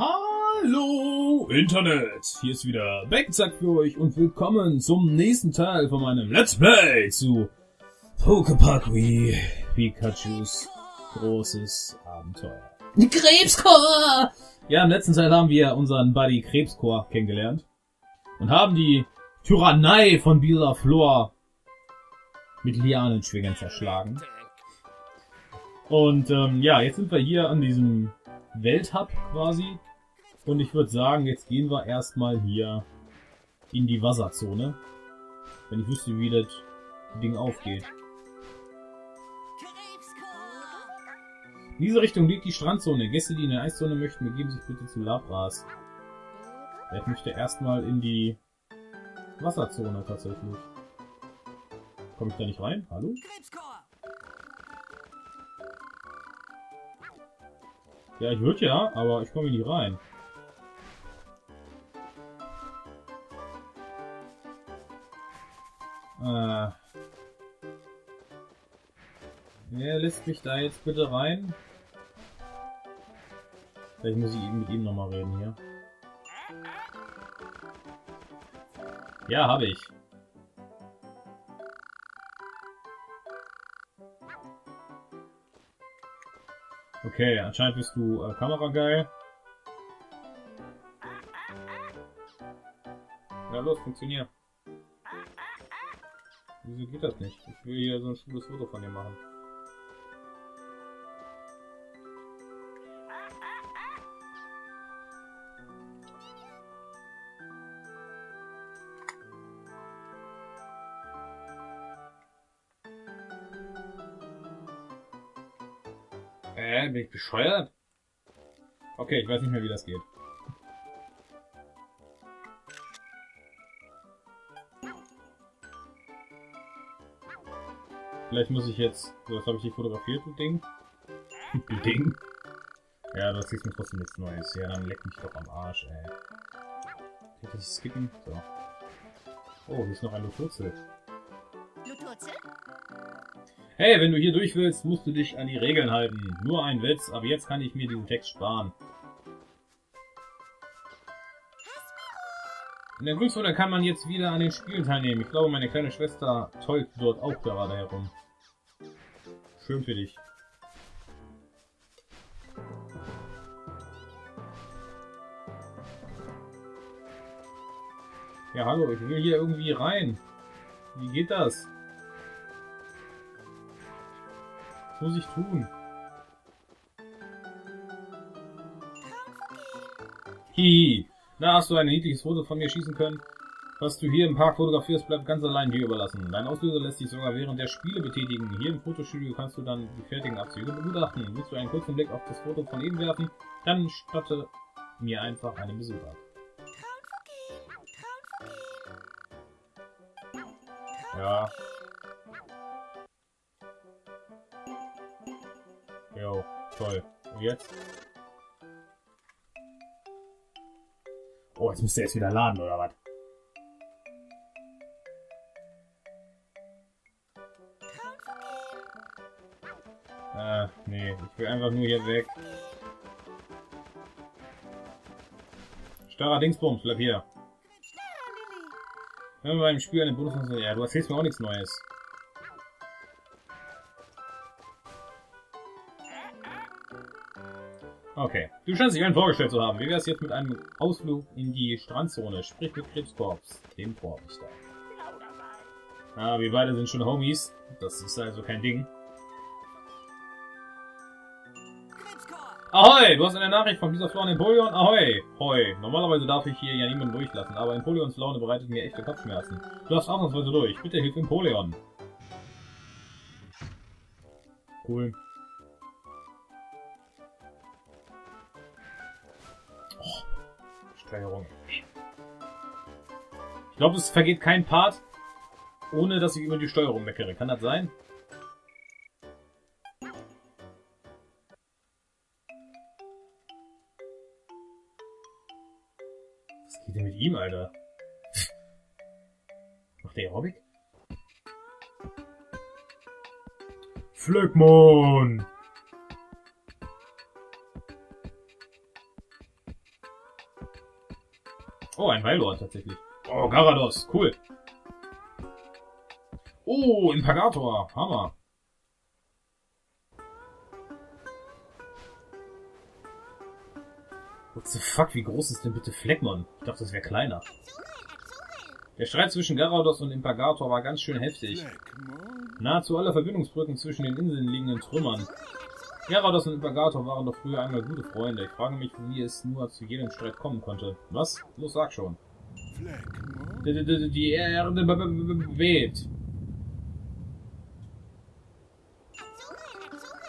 Hallo Internet, hier ist wieder Backzack für euch und willkommen zum nächsten Teil von meinem Let's Play zu Pokepark Wii Pikachus großes Abenteuer. Krebscore! Ja, im letzten Teil haben wir unseren Buddy Krebscore kennengelernt und haben die Tyrannei von Bila Flor mit Lianenschwingen zerschlagen. Und ähm, ja, jetzt sind wir hier an diesem Welthub quasi. Und ich würde sagen, jetzt gehen wir erstmal hier in die Wasserzone. Wenn ich wüsste, wie das Ding aufgeht. In diese Richtung liegt die Strandzone. Gäste, die in der Eiszone möchten, begeben sich bitte zu Labras. Ich möchte erstmal in die Wasserzone tatsächlich. Komme ich da nicht rein? Hallo? Ja, ich würde ja, aber ich komme nicht rein. Äh. Wer lässt mich da jetzt bitte rein? Vielleicht muss ich eben mit ihm nochmal reden hier. Ja, habe ich. Okay, anscheinend bist du äh, Kamerageil. Ja, los, funktioniert. Wieso geht das nicht? Ich will hier so ein schönes Foto von dir machen. Äh, bin ich bescheuert? Okay, ich weiß nicht mehr, wie das geht. Vielleicht muss ich jetzt... So, was habe ich hier fotografiert, das Ding? Das Ding? Ja, das ist mir trotzdem nichts Neues. Ja, dann leck mich doch am Arsch, ey. Hätte ich skippen? So. Oh, hier ist noch ein Luturzel. Luturzel? Hey, wenn du hier durch willst, musst du dich an die Regeln halten. Nur ein Witz, aber jetzt kann ich mir diesen Text sparen. In der Glücksrunde kann man jetzt wieder an den Spielen teilnehmen. Ich glaube, meine kleine Schwester tollt dort auch gerade herum. Schön für dich. Ja, hallo, ich will hier irgendwie rein. Wie geht das? Was muss ich tun? Hihi. Na, hast du ein niedliches Foto von mir schießen können? Was du hier im Park fotografierst, bleibt ganz allein dir überlassen. Dein Auslöser lässt sich sogar während der Spiele betätigen. Hier im Fotostudio kannst du dann die fertigen Abzüge begutachten. Willst du einen kurzen Blick auf das Foto von eben werfen? Dann statte mir einfach einen Besuch ab. Ja. Jo, toll. Und jetzt? Oh, jetzt müsste er jetzt wieder laden, oder was? Nee, ich will einfach nur hier weg. Starrer Dingsbums, bleib hier. Wenn wir beim Spiel eine Bonus... Ja, du erzählst mir auch nichts Neues. Okay. Du scheinst dich einen vorgestellt zu haben. Wie wär's jetzt mit einem Ausflug in die Strandzone? Sprich mit Krebskorps. Dem Vorrichter. Ah, wir beide sind schon Homies. Das ist also kein Ding. Ahoi! Du hast eine Nachricht von dieser Flor Napoleon? Ahoi! Hoi! Normalerweise darf ich hier ja niemanden durchlassen, aber Napoleons Laune bereitet mir echte Kopfschmerzen. Du darfst ausnahmsweise durch. Bitte hilf Napoleon. Cool. Oh, Steuerung. Ich glaube, es vergeht kein Part, ohne dass ich über die Steuerung meckere. Kann das sein? Ihm, Alter? Macht der Aerobic? Flöckmon! Oh, ein Weilord tatsächlich. Oh, Garados, cool. Oh, Impagator, Hammer. What the fuck, wie groß ist denn bitte Fleckmon? Ich dachte, das wäre kleiner. Der Streit zwischen Garados und Impagator war ganz schön heftig. Nahezu alle Verbindungsbrücken zwischen den Inseln liegen in Trümmern. Garados und Impagator waren doch früher einmal gute Freunde. Ich frage mich, wie es nur zu jedem Streit kommen konnte. Was? Los, sag schon. Die, Erde bebt.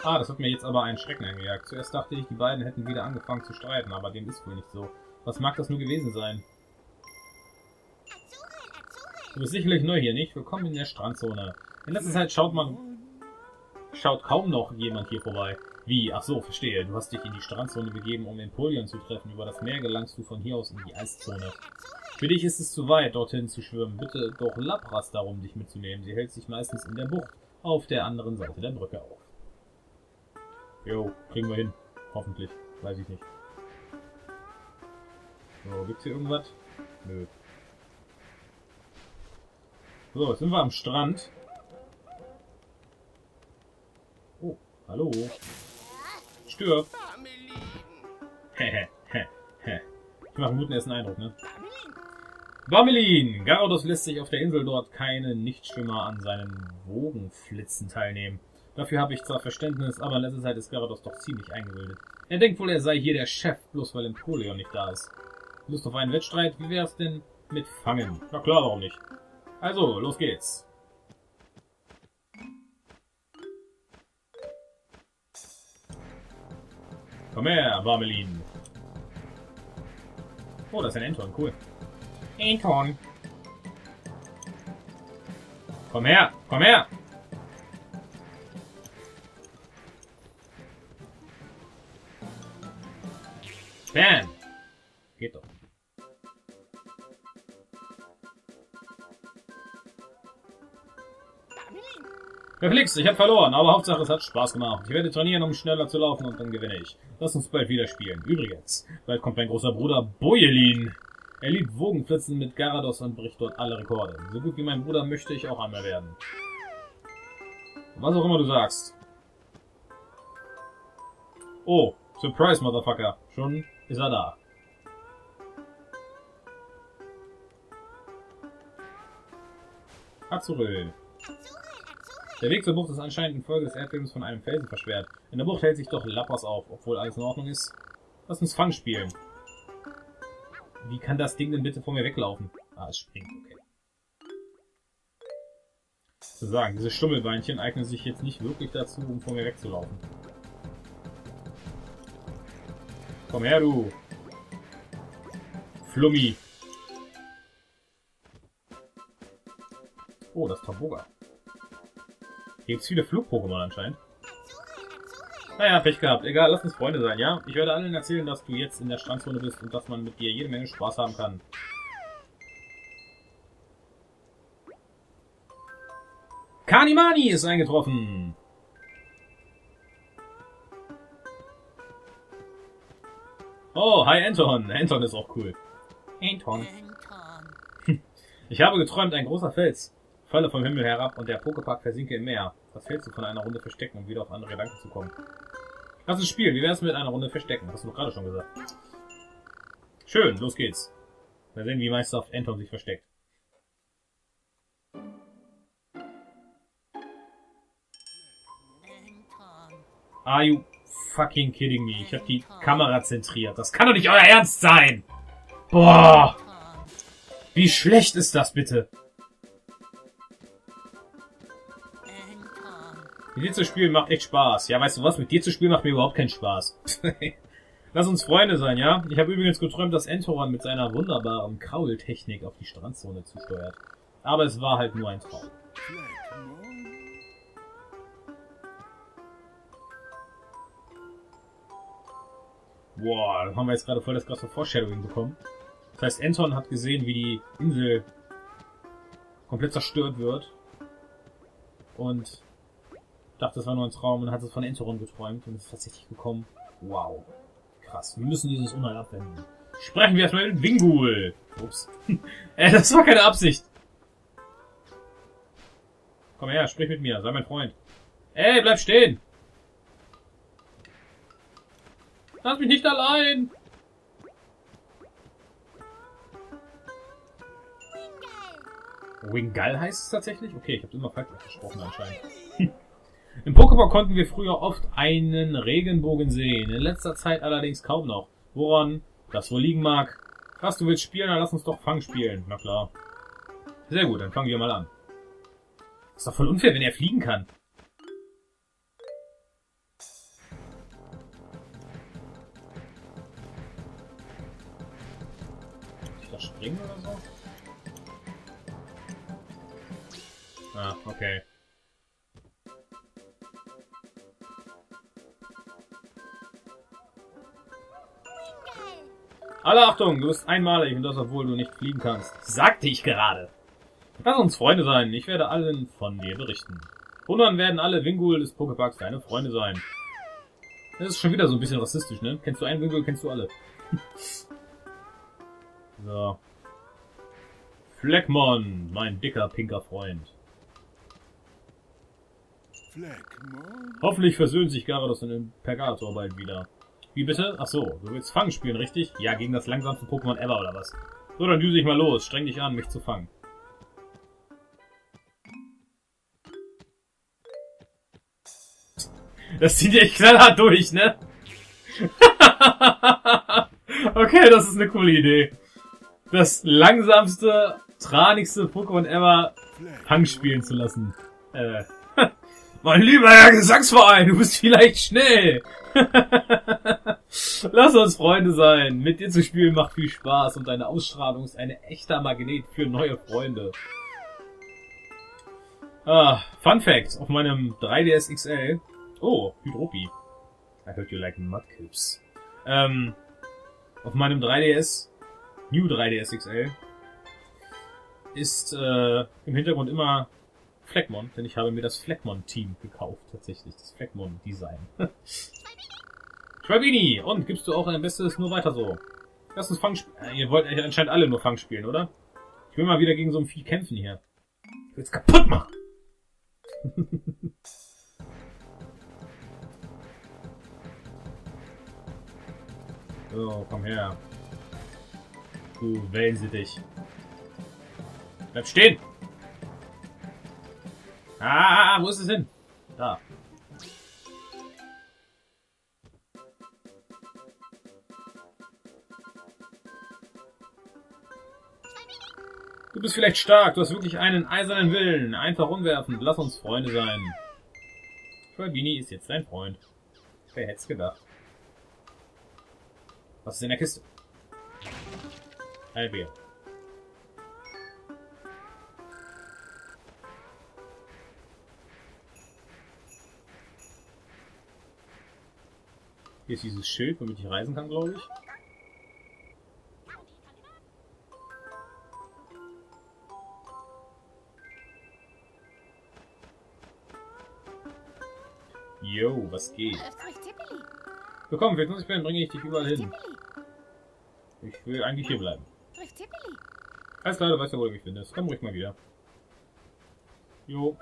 Ah, das hat mir jetzt aber einen Schrecken eingejagt. Zuerst dachte ich, die beiden hätten wieder angefangen zu streiten, aber dem ist wohl nicht so. Was mag das nur gewesen sein? Du bist sicherlich neu hier, nicht? Willkommen in der Strandzone. In letzter Zeit schaut man... Schaut kaum noch jemand hier vorbei. Wie? Ach so, verstehe. Du hast dich in die Strandzone begeben, um Empoleon zu treffen. Über das Meer gelangst du von hier aus in die Eiszone. Für dich ist es zu weit, dorthin zu schwimmen. Bitte doch Lapras darum, dich mitzunehmen. Sie hält sich meistens in der Bucht auf der anderen Seite der Brücke auf. Jo, kriegen wir hin. Hoffentlich. Weiß ich nicht. So, gibt's hier irgendwas? Nö. So, jetzt sind wir am Strand. Oh, hallo. Hehe, ich mache einen guten ersten Eindruck, ne? Bamelin! Garados lässt sich auf der Insel dort keine Nichtschwimmer an seinen Wogenflitzen teilnehmen. Dafür habe ich zwar Verständnis, aber in letzter Zeit ist Garados doch ziemlich eingebildet. Er denkt wohl, er sei hier der Chef, bloß weil Empoleon nicht da ist. Lust auf einen Wettstreit? Wie wär's denn mit Fangen? Na klar, warum nicht? Also, los geht's. Komm her, Barmelin. Oh, das ist ein Enton, cool. Enton. Komm her, komm her! Bam! Geht doch. Verflixt, ich habe verloren, aber Hauptsache es hat Spaß gemacht. Ich werde trainieren, um schneller zu laufen und dann gewinne ich. Lass uns bald wieder spielen. Übrigens, bald kommt mein großer Bruder Bojelin. Er liebt Wogenflitzen mit Garados und bricht dort alle Rekorde. So gut wie mein Bruder möchte ich auch einmal werden. Was auch immer du sagst. Oh, Surprise, Motherfucker. Schon ist er da. Hatsure. Der Weg zur Bucht ist anscheinend infolge des Erdbebens von einem Felsen versperrt. In der Bucht hält sich doch Lappas auf, obwohl alles in Ordnung ist. Lass uns Fang spielen. Wie kann das Ding denn bitte vor mir weglaufen? Ah, es springt, okay. Zu sagen, diese Stummelbeinchen eignen sich jetzt nicht wirklich dazu, um vor mir wegzulaufen. Komm her, du! Flummi! Oh, das Taboga. Hier gibt's viele Flug-Pokémon anscheinend. Naja, Pech gehabt. Egal, lass uns Freunde sein, ja? Ich werde allen erzählen, dass du jetzt in der Strandzone bist und dass man mit dir jede Menge Spaß haben kann. Kanimani ist eingetroffen! Oh, hi Anton. Anton ist auch cool. Anton. Ich habe geträumt, ein großer Fels falle vom Himmel herab und der Pokepark versinke im Meer. Was hältst du von einer Runde Verstecken, um wieder auf andere Gedanken zu kommen? Lass uns spielen. Wie wär's mit einer Runde Verstecken? Hast du doch gerade schon gesagt. Schön, los geht's. Mal sehen, wie meisterhaft Anton sich versteckt. Are you fucking kidding me? Ich habe die Kamera zentriert. Das kann doch nicht euer Ernst sein! Boah! Wie schlecht ist das bitte? Mit dir zu spielen macht echt Spaß. Ja, weißt du was? Mit dir zu spielen macht mir überhaupt keinen Spaß. Lass uns Freunde sein, ja? Ich habe übrigens geträumt, dass Entoran mit seiner wunderbaren Kraultechnik auf die Strandzone zusteuert. Aber es war halt nur ein Traum. Boah, dann haben wir jetzt gerade voll das krasse Foreshadowing bekommen. Das heißt, Anton hat gesehen, wie die Insel komplett zerstört wird. Und dachte, das war nur ein Traum und hat es von Entoron geträumt und ist tatsächlich gekommen. Wow. Krass. Wir müssen dieses Unheil abwenden. Sprechen wir erstmal mit Wingul. Ups. äh, das war keine Absicht. Komm her, sprich mit mir, sei mein Freund. Ey, bleib stehen! Lass mich nicht allein! Wingal heißt es tatsächlich? Okay, ich habe immer falsch gesprochen anscheinend. Im Pokémon konnten wir früher oft einen Regenbogen sehen, in letzter Zeit allerdings kaum noch. Woran das wohl liegen mag? Was, du willst spielen, dann lass uns doch Fang spielen. Na klar. Sehr gut, dann fangen wir mal an. Ist doch voll unfair, wenn er fliegen kann. Ah, okay. Alle Achtung, du bist einmalig und das, obwohl du nicht fliegen kannst. Sagte ich gerade. Lass uns Freunde sein. Ich werde allen von dir berichten. Und dann werden alle Wingul des Poképarks deine Freunde sein. Das ist schon wieder so ein bisschen rassistisch, ne? Kennst du einen Wingul, kennst du alle. so. Fleckmon, mein dicker, pinker Freund. Hoffentlich versöhnt sich Gyarados und Impergator bald wieder. Wie bitte? Ach so, du willst Fang spielen, richtig? Ja, gegen das langsamste Pokémon ever, oder was? So, dann düse ich mal los. Streng dich an, mich zu fangen. Das zieht echt knallhart durch, ne? okay, das ist eine coole Idee. Das langsamste, tranigste Pokémon ever Fang spielen zu lassen. Äh. Mein lieber Herr Gesangsverein, du bist vielleicht schnell. Lass uns Freunde sein. Mit dir zu spielen macht viel Spaß und deine Ausstrahlung ist ein echter Magnet für neue Freunde. Ah, Fun Fact. Auf meinem 3DS XL... Oh, Hydropi. I heard you like Mudkips. Ähm, auf meinem 3DS, New 3DS XL, ist äh, im Hintergrund immer Fleckmon, denn ich habe mir das Fleckmon-Team gekauft, tatsächlich, das Fleckmon-Design. Schwabini! Und gibst du auch ein Bestes nur weiter so? Lass uns Fang. Äh, ihr wollt anscheinend alle nur Fang spielen, oder? Ich will mal wieder gegen so ein Vieh kämpfen hier. Ich will's kaputt machen! so, komm her. Du Wellensittich. Bleib stehen! Ah, wo ist es hin? Da. Du bist vielleicht stark, du hast wirklich einen eisernen Willen. Einfach umwerfen, lass uns Freunde sein. Schwalbini ist jetzt dein Freund. Wer hätte es gedacht? Was ist in der Kiste? Ein. Hier ist dieses Schild, womit ich reisen kann, glaube ich. Yo, was geht? So komm, für 20 Bären bringe ich dich überall hin. Ich will eigentlich hier bleiben. Alles klar, du weißt ja, wo du mich findest. Komm ruhig mal wieder. Jo.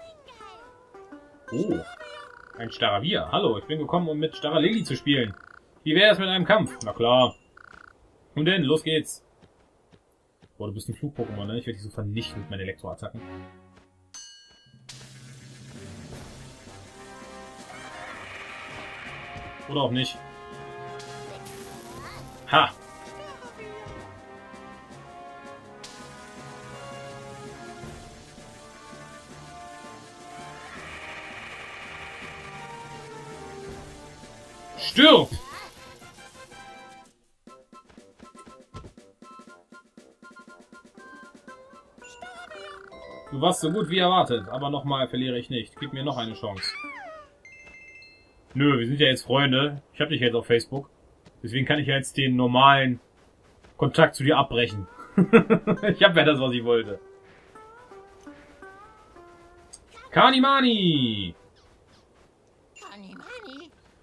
Oh. Ein Staravia. Hallo, ich bin gekommen, um mit Staralili zu spielen. Wie wäre es mit einem Kampf? Na klar. Nun denn, los geht's. Boah, du bist ein Flug-Pokémon, ne? Ich werde dich so vernichten mit meinen Elektroattacken. Oder auch nicht. Ha! Stirb! Du warst so gut wie erwartet, aber nochmal verliere ich nicht. Gib mir noch eine Chance. Nö, wir sind ja jetzt Freunde. Ich habe dich jetzt auf Facebook. Deswegen kann ich ja jetzt den normalen Kontakt zu dir abbrechen. ich habe ja das, was ich wollte. Kanimani!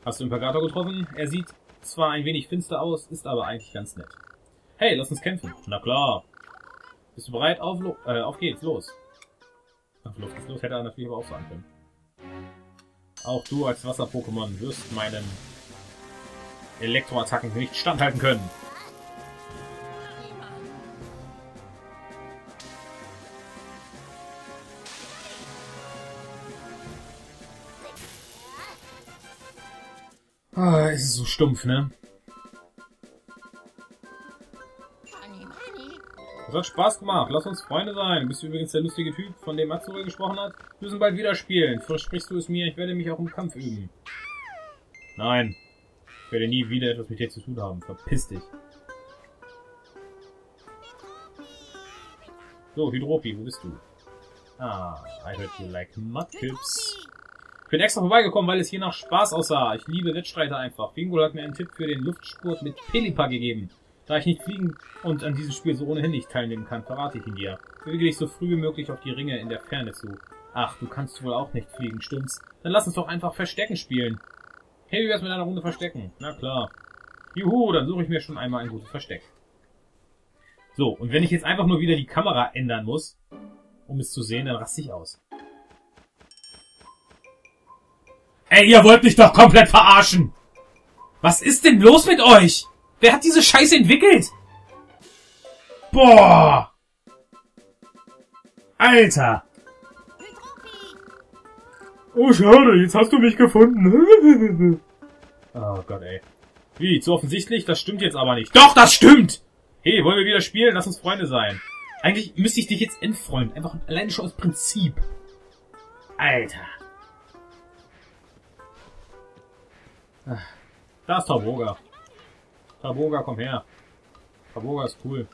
Hast du Imperator getroffen? Er sieht zwar ein wenig finster aus, ist aber eigentlich ganz nett. Hey, lass uns kämpfen. Na klar. Bist du bereit? Auf, äh, auf geht's, los. Los geht's los, hätte er natürlich aber auch sagen können. Auch du als Wasser-Pokémon wirst meinen Elektroattacken nicht standhalten können. Ah, es ist so stumpf, ne? Hat Spaß gemacht. Lass uns Freunde sein. Du bist übrigens der lustige Typ, von dem Matsuri gesprochen hat. Wir müssen bald wieder spielen. Versprichst du es mir? Ich werde mich auch im Kampf üben. Nein. Ich werde nie wieder etwas mit dir zu tun haben. Verpiss dich. So, Hydropi, wo bist du? Ah, I heard you like Mudkips. Ich bin extra vorbeigekommen, weil es hier nach Spaß aussah. Ich liebe Wettstreiter einfach. Bingo hat mir einen Tipp für den Luftspurt mit Pelipa gegeben. Da ich nicht fliegen und an diesem Spiel so ohnehin nicht teilnehmen kann, verrate ich ihn dir. Bewege dich so früh wie möglich auf die Ringe in der Ferne zu. Ach, du kannst wohl auch nicht fliegen, stimmt's? Dann lass uns doch einfach Verstecken spielen. Hey, wie wär's mit einer Runde Verstecken? Na klar. Juhu, dann suche ich mir schon einmal ein gutes Versteck. So, und wenn ich jetzt einfach nur wieder die Kamera ändern muss, um es zu sehen, dann raste ich aus. Ey, ihr wollt mich doch komplett verarschen! Was ist denn los mit euch? Wer hat diese Scheiße entwickelt? Boah! Alter! Oh, schade, jetzt hast du mich gefunden. oh Gott, ey. Wie, zu offensichtlich? Das stimmt jetzt aber nicht. Doch, das stimmt! Hey, wollen wir wieder spielen? Lass uns Freunde sein. Eigentlich müsste ich dich jetzt entfreunden. Einfach alleine schon aus Prinzip. Alter. Ah, Da ist Tauboga. Tauboga, komm her. Tauboga ist cool.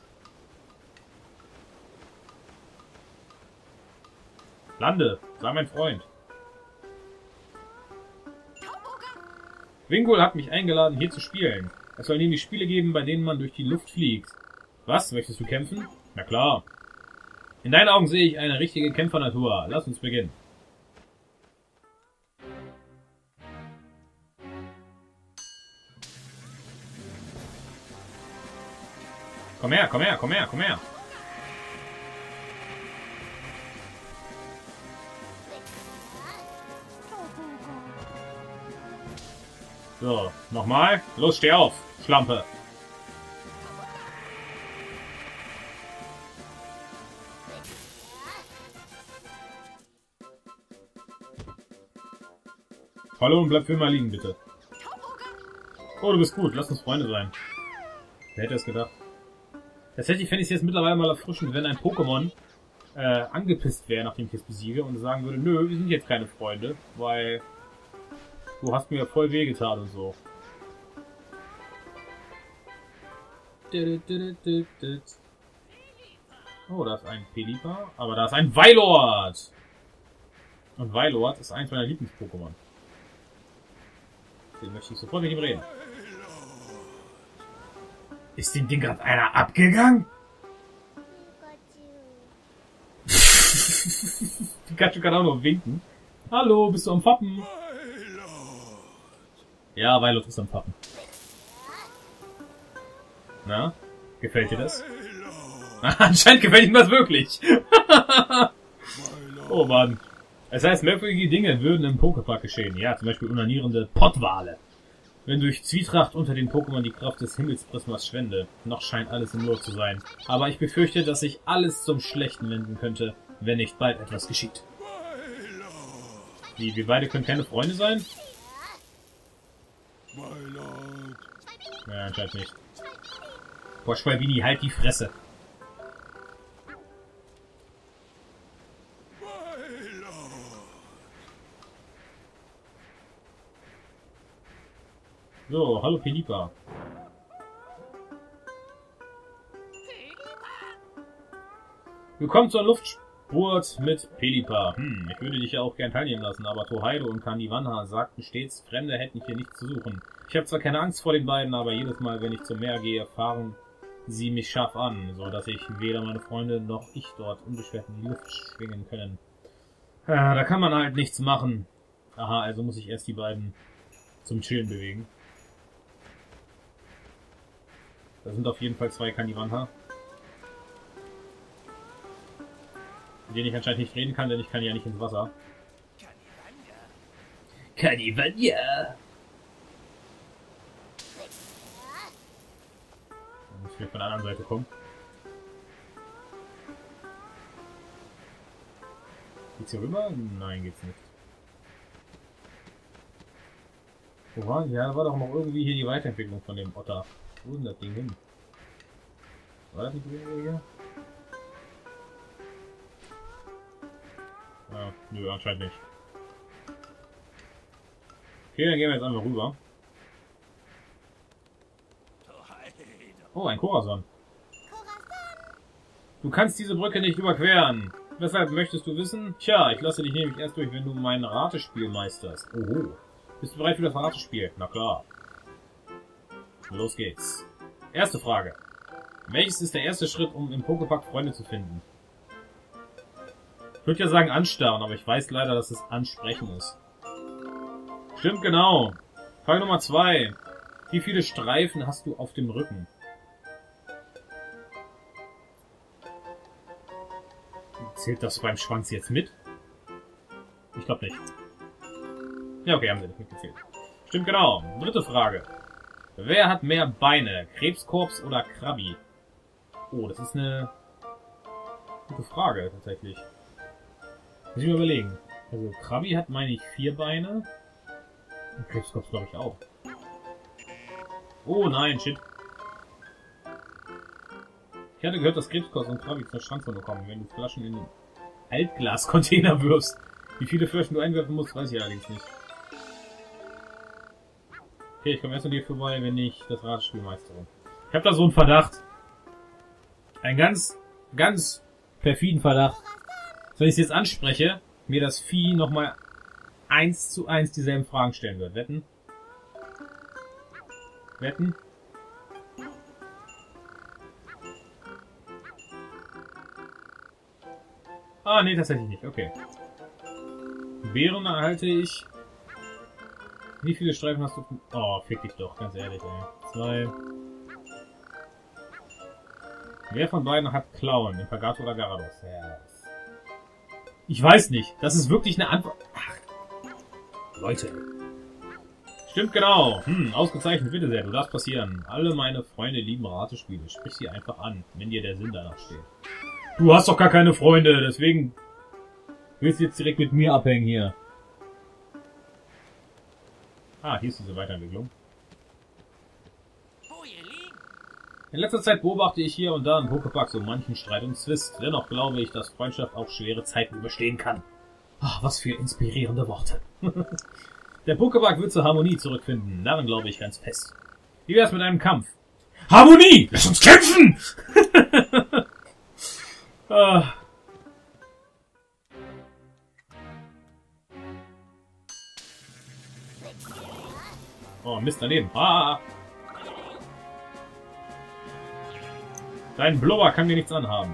Lande, sei mein Freund. Wingul hat mich eingeladen, hier zu spielen. Es soll nämlich Spiele geben, bei denen man durch die Luft fliegt. Was? Möchtest du kämpfen? Na klar. In deinen Augen sehe ich eine richtige Kämpfernatur. Lass uns beginnen. Komm her, komm her, komm her, komm her. So, nochmal. Los, steh auf, Schlampe. Hallo und bleib für immer liegen, bitte. Oh, du bist gut. Lass uns Freunde sein. Wer hätte es gedacht? Tatsächlich fände ich es jetzt mittlerweile mal erfrischend, wenn ein Pokémon äh, angepisst wäre, nachdem ich es besiege und sagen würde, nö, wir sind jetzt keine Freunde, weil du hast mir voll wehgetan und so. Oh, da ist ein Pelipa, aber da ist ein Weilord! Und Weilord ist eins meiner Lieblings-Pokémon. Den möchte ich sofort mit ihm reden. Ist dem Ding gerade einer abgegangen? Pikachu kann auch nur winken. Hallo, bist du am Fappen? Ja, Weilot ist am Fappen. Na? Gefällt dir das? Anscheinend gefällt ihm das wirklich. oh Mann. Es heißt, merkwürdige Dinge würden im Poképark geschehen. Ja, zum Beispiel unanierende Pottwale. Wenn durch Zwietracht unter den Pokémon die Kraft des Himmelsprismas schwende. Noch scheint alles im Lot zu sein. Aber ich befürchte, dass sich alles zum Schlechten wenden könnte, wenn nicht bald etwas geschieht. Wie, wir beide können keine Freunde sein? Ja, anscheinend nicht. Boah, Schwalbini, halt die Fresse. So, hallo Pelipa. Willkommen zur Luftspurt mit Pelipa. Hm, ich würde dich ja auch gern teilnehmen lassen, aber Tohaido und Kaniwanha sagten stets, Fremde hätten hier nichts zu suchen. Ich habe zwar keine Angst vor den beiden, aber jedes Mal, wenn ich zum Meer gehe, fahren sie mich scharf an, so dass ich weder meine Freunde noch ich dort unbeschwert in die Luft schwingen können. Ja, da kann man halt nichts machen. Aha, also muss ich erst die beiden zum Chillen bewegen. Da sind auf jeden Fall zwei Kanivanta. Mit denen ich anscheinend nicht reden kann, denn ich kann ja nicht ins Wasser. Kanivanja! Da muss ich von der anderen Seite kommen. Geht's hier rüber? Nein, geht's nicht. Wo war? Ja, da war doch noch irgendwie hier die Weiterentwicklung von dem Otter. Wo ist denn das Ding hin? War das nicht irgendwo hier? Ja, nö, anscheinend nicht. Okay, dann gehen wir jetzt einfach rüber. Oh, ein Korason. Du kannst diese Brücke nicht überqueren. Weshalb möchtest du wissen? Tja, ich lasse dich nämlich erst durch, wenn du mein Ratespiel meisterst. Oho. Bist du bereit für das Ratespiel? Na klar. Los geht's. Erste Frage. Welches ist der erste Schritt, um im Pokepack Freunde zu finden? Ich würde ja sagen anstarren, aber ich weiß leider, dass es ansprechen ist. Stimmt genau. Frage Nummer zwei. Wie viele Streifen hast du auf dem Rücken? Zählt das beim Schwanz jetzt mit? Ich glaube nicht. Ja, okay, haben sie nicht mitgezählt. Stimmt genau. Dritte Frage. Wer hat mehr Beine? Krebskorps oder Krabi? Oh, das ist eine gute Frage, tatsächlich. Muss ich mir überlegen. Also, Krabi hat, meine ich, vier Beine. Und Krebskorps, glaube ich, auch. Oh, nein, shit. Ich hatte gehört, dass Krebskopf und Krabi zur Strandzone kommen, wenn du Flaschen in den Altglascontainer wirfst. Wie viele Flaschen du einwerfen musst, weiß ich allerdings nicht. Okay, ich komme erst an dir vorbei, wenn ich das Radspiel meistere. Ich habe da so einen Verdacht. Einen ganz, ganz perfiden Verdacht. Wenn ich es jetzt anspreche, mir das Vieh nochmal eins zu eins dieselben Fragen stellen wird. Wetten? Wetten? Ah, nee, tatsächlich nicht. Okay. Beeren erhalte ich. Wie viele Streifen hast du? Oh, fick dich doch, ganz ehrlich, ey. Zwei. Wer von beiden hat Klauen? Impagato oder Garados? Ja. Ich weiß nicht. Das ist wirklich eine Antwort. Ach. Leute. Stimmt genau. Hm, ausgezeichnet, bitte sehr. Du darfst passieren. Alle meine Freunde lieben Ratespiele. Sprich sie einfach an, wenn dir der Sinn danach steht. Du hast doch gar keine Freunde, deswegen willst du jetzt direkt mit mir abhängen hier. Ah, hier ist diese Weiterentwicklung. In letzter Zeit beobachte ich hier und da im Pokepark so manchen Streit und Zwist. Dennoch glaube ich, dass Freundschaft auch schwere Zeiten überstehen kann. Ach, was für inspirierende Worte. Der Pokepark wird zur Harmonie zurückfinden. Daran glaube ich ganz fest. Wie wär's mit einem Kampf? Harmonie! Lass uns kämpfen! ah. Mist daneben. Ah! Dein Blubber kann mir nichts anhaben.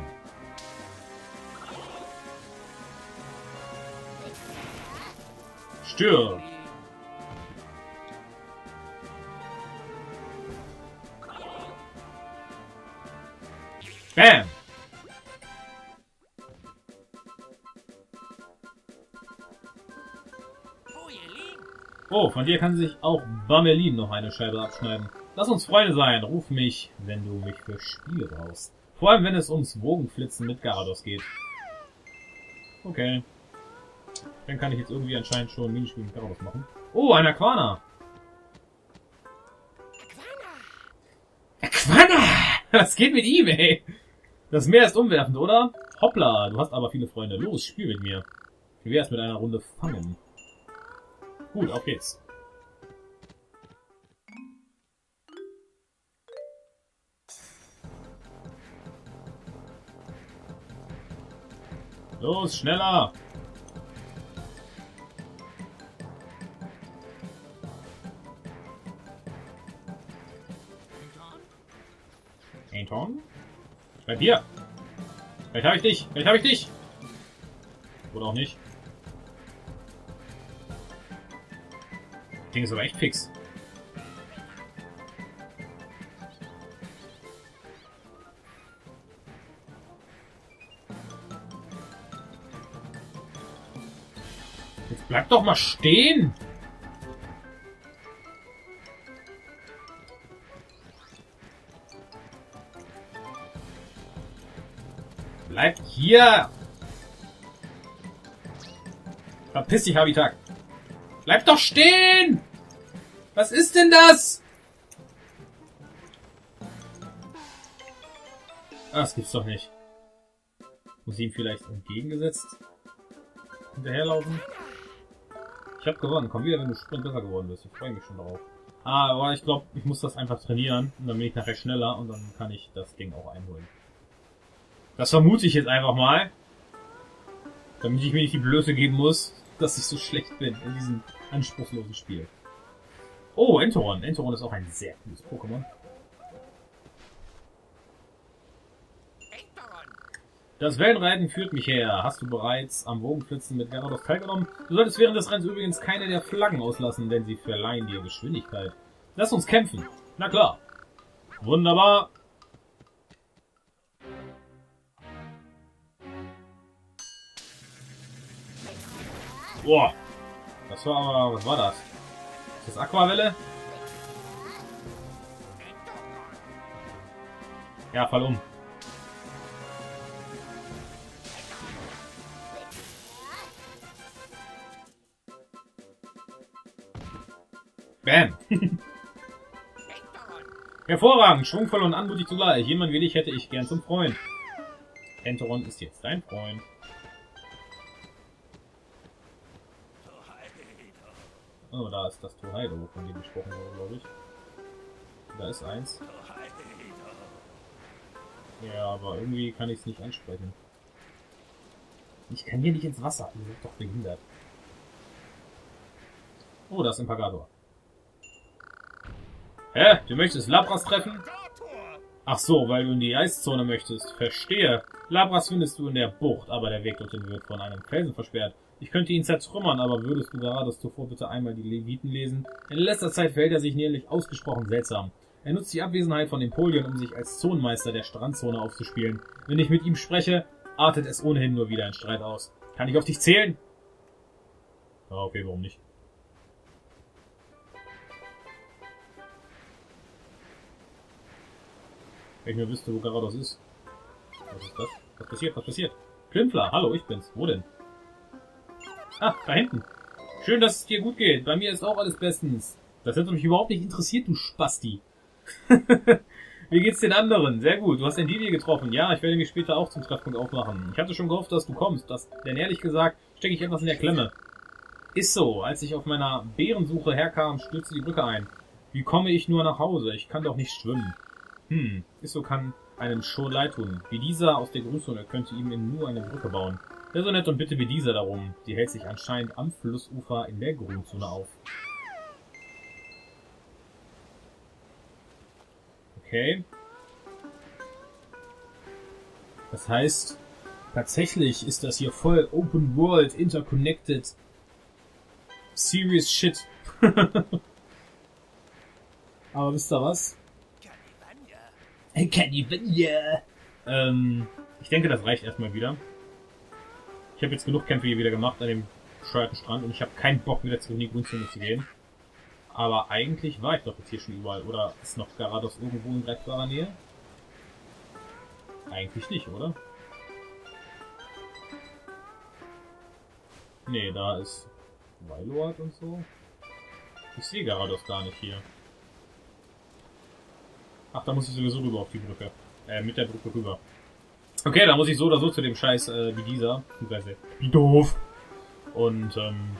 Stirb! Bam! Oh, von dir kann sich auch Bamelin noch eine Scheibe abschneiden. Lass uns Freunde sein, ruf mich, wenn du mich für Spiele brauchst. Vor allem, wenn es ums Bogenflitzen mit Garados geht. Okay. Dann kann ich jetzt irgendwie anscheinend schon Minispiel mit Garados machen. Oh, ein Aquana! Aquana! Was geht mit ihm, ey? Das Meer ist umwerfend, oder? Hoppla, du hast aber viele Freunde. Los, spiel mit mir. Wie wär's mit einer Runde Fangen? Gut, auf geht's. Los, schneller! Anton? Bleib hier! Vielleicht habe ich dich! Vielleicht habe ich dich! Oder auch nicht. Ding ist aber echt fix. Jetzt bleib doch mal stehen! Bleib hier! Verpiss dich, Habitat! Bleib doch stehen! Was ist denn das? Ah, das gibt's doch nicht. Muss ich ihm vielleicht entgegengesetzt hinterherlaufen? Ich hab gewonnen. Komm wieder, wenn du Sprint besser geworden bist. Ich freue mich schon darauf. Ah, aber ich glaube, ich muss das einfach trainieren. Und dann bin ich nachher schneller und dann kann ich das Ding auch einholen. Das vermute ich jetzt einfach mal. Damit ich mir nicht die Blöße geben muss, dass ich so schlecht bin in diesem anspruchslosen Spiel. Oh, Entoron. Entoron ist auch ein sehr cooles Pokémon. Das Wellenreiten führt mich her. Hast du bereits am Bogenflitzen mit Gyarados teilgenommen? Du solltest während des Rennens übrigens keine der Flaggen auslassen, denn sie verleihen dir Geschwindigkeit. Lass uns kämpfen. Na klar. Wunderbar. Boah. Das war aber... Was war das? Ist das Aquavelle? Ja, fall um. Bam. Hervorragend, schwungvoll und anmutig zugleich. Jemand wie dich hätte ich gern zum Freund. Enteron ist jetzt dein Freund. Oh, da ist das Torheido, von dem gesprochen wurde, glaube ich. Da ist eins. Ja, aber irgendwie kann ich es nicht ansprechen. Ich kann hier nicht ins Wasser. Ihr seid doch behindert. Oh, da ist ein Pagador. Hä? Du möchtest Labras treffen? Ach so, weil du in die Eiszone möchtest. Verstehe. Labras findest du in der Bucht, aber der Weg dorthin wird von einem Felsen versperrt. Ich könnte ihn zertrümmern, aber würdest du gerade zuvor bitte einmal die Leviten lesen? In letzter Zeit verhält er sich nämlich ausgesprochen seltsam. Er nutzt die Abwesenheit von Empolion, um sich als Zonenmeister der Strandzone aufzuspielen. Wenn ich mit ihm spreche, artet es ohnehin nur wieder in Streit aus. Kann ich auf dich zählen? Ja, okay, warum nicht? Wenn ich nur wüsste, wo Garados ist. Was ist das? Was passiert? Was passiert? Klimpfler, hallo, ich bin's. Wo denn? Ah, da hinten. Schön, dass es dir gut geht. Bei mir ist auch alles bestens. Das hätte mich überhaupt nicht interessiert, du Spasti. Wie geht's den anderen? Sehr gut. Du hast den Didi getroffen. Ja, ich werde mich später auch zum Treffpunkt aufmachen. Ich hatte schon gehofft, dass du kommst. Das, denn ehrlich gesagt, stecke ich etwas in der Klemme. Ist so. Als ich auf meiner Bärensuche herkam, stürzte die Brücke ein. Wie komme ich nur nach Hause? Ich kann doch nicht schwimmen. Hm, Isso kann einem schon leid tun. Wie dieser aus der Grünzone könnte ihm nur eine Brücke bauen. Wäre so nett und bitte wie dieser darum. Die hält sich anscheinend am Flussufer in der Grünzone auf. Okay. Das heißt, tatsächlich ist das hier voll Open World, Interconnected, Serious Shit. Aber wisst ihr was? Cannibania. Ähm, ich denke, das reicht erstmal wieder. Ich habe jetzt genug Kämpfe hier wieder gemacht an dem bescheuerten Strand und ich habe keinen Bock wieder die Grünzone zu gehen. Aber eigentlich war ich doch jetzt hier schon überall. Oder ist noch Garados irgendwo in greifbarer Nähe? Eigentlich nicht, oder? Nee, da ist Weiloat und so. Ich sehe Garados gar nicht hier. Ach, da muss ich sowieso rüber auf die Brücke. Äh, mit der Brücke rüber. Okay, da muss ich so oder so zu dem Scheiß äh, wie dieser. Wie doof. Und, ähm,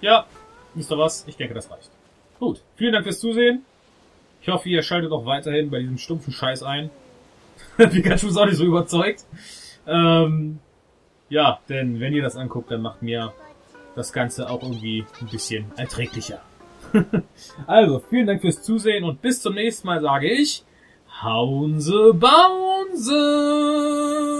ja, wisst ihr was? Ich denke, das reicht. Gut, vielen Dank fürs Zusehen. Ich hoffe, ihr schaltet auch weiterhin bei diesem stumpfen Scheiß ein. Pikachu ist auch nicht so überzeugt. Ähm, ja, denn wenn ihr das anguckt, dann macht mir das Ganze auch irgendwie ein bisschen erträglicher. also, vielen Dank fürs Zusehen und bis zum nächsten Mal sage ich, Hauen Sie, 走。